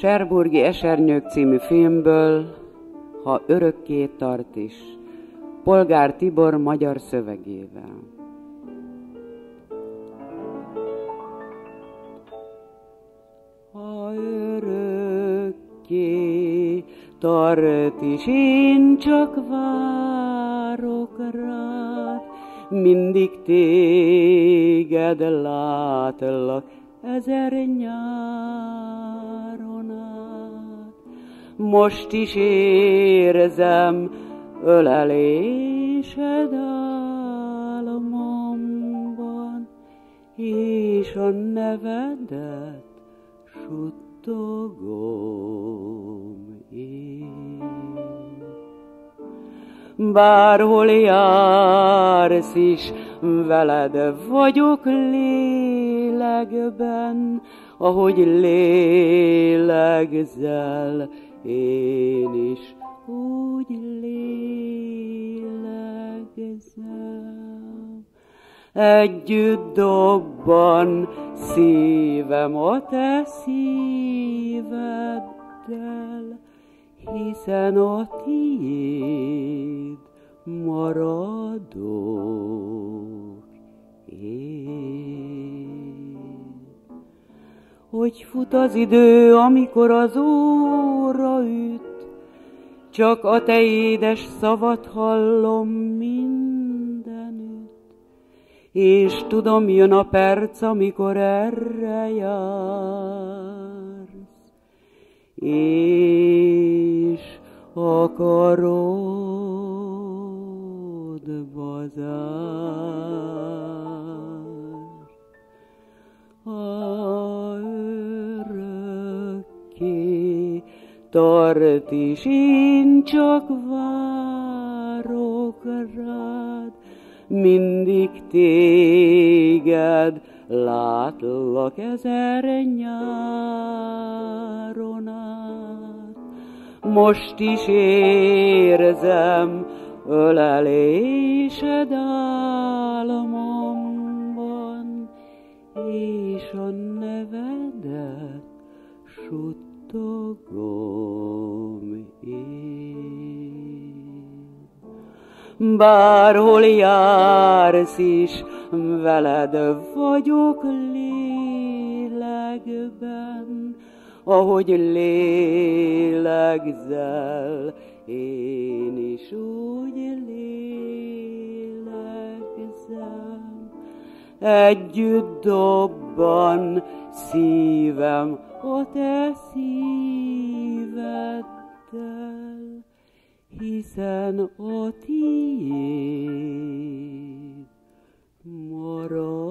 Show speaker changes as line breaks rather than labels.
Serburgi Esernyők című filmből, ha örökké tart is, Polgár Tibor magyar szövegével. Ha örökké tart is, én csak várok rád, mindig téged látlak ezer nyáron át. Most is érzem ölelésed álmomban, és a nevedet suttogom én. Bárhol jársz is, veled vagyok lélekben, ahogy lélegzel, én is úgy lélegzel. Együtt dobban szívem a te szíveddel, hiszen a tiéd maradok Hogy fut az idő, amikor az óra üt, csak a te édes szavat hallom mindenütt, és tudom, jön a perc, amikor erre jársz, és akarod bazár. Tart is, én csak várok rád, mindig téged látlak ezer nyáron át. Most is érzem ölelésed álmomban, és a nevedet suttogom én. Bárhol jársz is, veled vagyok lélekben, ahogy lélegzel, én is úgy lélegzem. Együtt jobban, szívem, a te szíveddel, hiszen a tiéd marad.